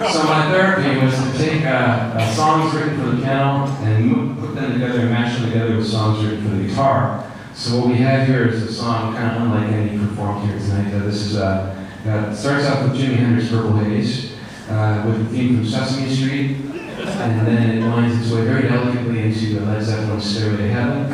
So my therapy was to take uh, uh, songs written for the piano and put them together and mash them together with songs written for the guitar. So what we have here is a song kind of unlike any performed here tonight. Uh, this is uh, uh, starts off with Jimi Hendrix' Purple Haze, uh, with a theme from Sesame Street, and then it winds its way very delicately into Led Zeppelin's Stairway to Heaven,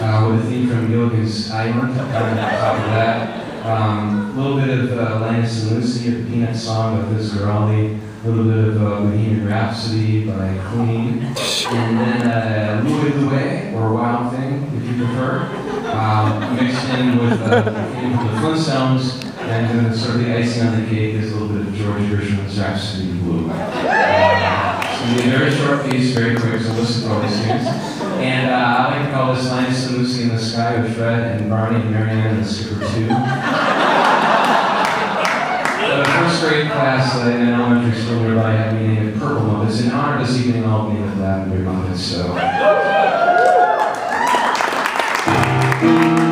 uh, with a theme from Gilligan's Island on top of that. Um, a little bit of Linus and Lucy, a Peanut song by Vince Guaraldi, a little bit of uh, Bohemian Rhapsody by Queen, and then uh, Louie Louie, or Wild Thing, if you prefer, um, mixed in with uh, the Flintstones, and then sort of the icing on the cake is a little bit of George Gershwin's Rhapsody Blue. Uh, it's going to be a very short piece, very quick, so listen to all these things. And uh, I like to call this Linus and Lucy in the Sky with Fred and Barney and Mary Ann and the Skipper 2. The first grade class uh, in elementary school nearby had me named Purple Muppets. In honor this evening, I'll be with Lavender Muppets. So.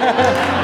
Yeah.